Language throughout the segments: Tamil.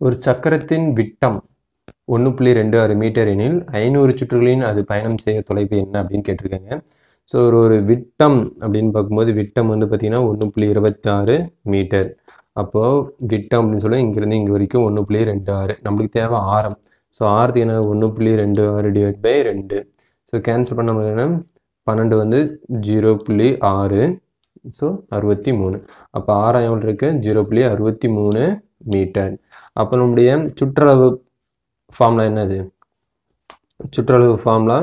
ஒரு சக்கரத்தின் விட்டம் ஒன்று புள்ளி ரெண்டு ஆறு மீட்டர் எனில் ஐநூறு சுற்றுகளின் அது பயணம் செய்ய தொலைவு என்ன அப்படின்னு கேட்டிருக்காங்க. ஸோ ஒரு ஒரு விட்டம் அப்படின்னு பார்க்கும்போது விட்டம் வந்து பார்த்திங்கன்னா ஒன்று புள்ளி இருபத்தாறு மீட்டர். அப்போது விட்டம் அப்படின்னு சொல்லி இங்கேருந்து இங்கே வரைக்கும் ஒன்று புள்ளி ரெண்டு ஆறு. நம்மளுக்கு தேவை ஆரம். ஸோ ஆரத்துக்கு என்ன? ஒன்று புள்ளி ரெண்டு ஆறு டிவைட் பை ரெண்டு. ஸோ கேன்சல் பண்ண முடியலன்னா பன்னெண்டு வந்து ஜீரோ புள்ளி ஆறு. ஸோ அறுபத்தி மூணு. அப்போ ஆறாம் எவ்வளோ இருக்குது ஜீரோ புள்ளி அறுபத்தி மூணு மீட்டர் அப்போ நம்முடைய சுற்றளவு ஃபார்முலா என்னது? சுற்றளவு ஃபார்முலா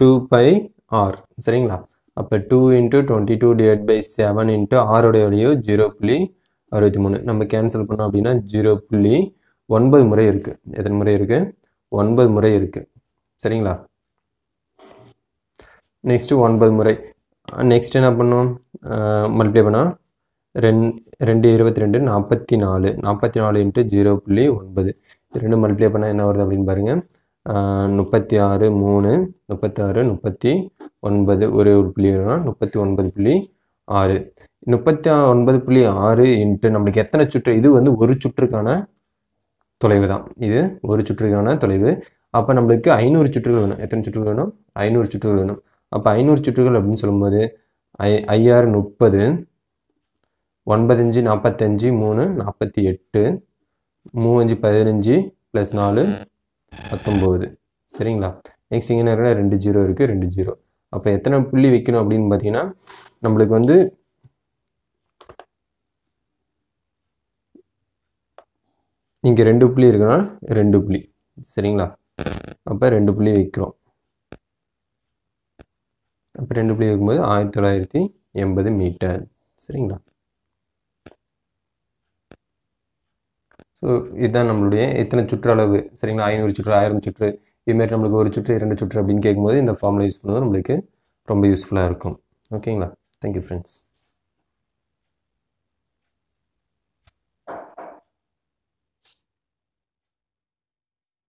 டூ பை ஆர் சரிங்களா? அப்போ two into twenty two divide by seven into ஆரோடைய வழியோ ஜீரோ புள்ளி அறுபத்தி மூணு. நம்ம கேன்சல் பண்ணோம் அப்படின்னா ஜீரோ புள்ளி ஒன்பது முறை இருக்குது எத்தனை முறை இருக்குது ஒன்பது முறை இருக்குது சரிங்களா? நெக்ஸ்ட்டு ஒன்பது முறை. நெக்ஸ்ட் என்ன பண்ணோம்? மல்டிப்ளை பண்ணால் ரெண் ரெண்டு இருபத்தி ரெண்டு நாற்பத்தி நாலு நாற்பத்தி நாலு இன்ட்டு ஜீரோ புள்ளி ஒன்பது. ரெண்டு மல்டிப்ளை பண்ணால் என்ன வருது அப்படின்னு பாருங்கள் முப்பத்தி ஆறு மூணு முப்பத்தி ஆறு முப்பத்தி ஒன்பது. ஒரே ஒரு புள்ளி வரும்னா முப்பத்தி ஒன்பது புள்ளி ஆறு. முப்பத்தி ஒன்பது புள்ளி ஆறு இன்ட்டு நம்மளுக்கு எத்தனை சுற்று? இது வந்து ஒரு சுற்றுக்கான தொலைவு தான். இது ஒரு சுற்றுக்கான தொலைவு. அப்போ நம்மளுக்கு ஐநூறு சுற்றுகள் வேணும். எத்தனை சுற்றுகள் வேணும்? ஐநூறு சுற்றுகள் வேணும். அப்போ ஐநூறு சுற்றுகள் அப்படின்னு சொல்லும்போது ஐ ஐயாறு முப்பது ஒன்பதஞ்சு நாற்பத்தஞ்சு மூணு நாற்பத்தி எட்டு மூவஞ்சு பதினஞ்சு ப்ளஸ் நாலு பத்தொம்போது. சரிங்களா? நெக்ஸ்ட் இங்கே நேரில் ரெண்டு ஜீரோ இருக்குது ரெண்டு ஜீரோ. அப்போ எத்தனை புள்ளி வைக்கணும் அப்படின்னு பார்த்தீங்கன்னா நம்மளுக்கு வந்து இங்கே ரெண்டு புள்ளி இருக்குன்னா ரெண்டு புள்ளி. சரிங்களா? அப்போ ரெண்டு புள்ளி வைக்கிறோம். அப்போ ரெண்டு புள்ளி வைக்கும்போது ஆயிரத்தி தொள்ளாயிரத்தி எண்பது மீட்டர். சரிங்களா? ஸோ இதுதான் நம்மளுடைய எத்தனை சுற்றளவு? சரிங்களா? ஐநூறு சுற்று ஆயிரம் சுற்று இதுமாரி நம்மளுக்கு ஒரு சுற்று இரண்டு சுற்று அப்படின்னு கேட்கும்போது இந்த ஃபார்முலா யூஸ் பண்ணுறது நம்மளுக்கு ரொம்ப யூஸ்ஃபுல்லாக இருக்கும். ஓகேங்களா தேங்க்யூ ஃப்ரெண்ட்ஸ்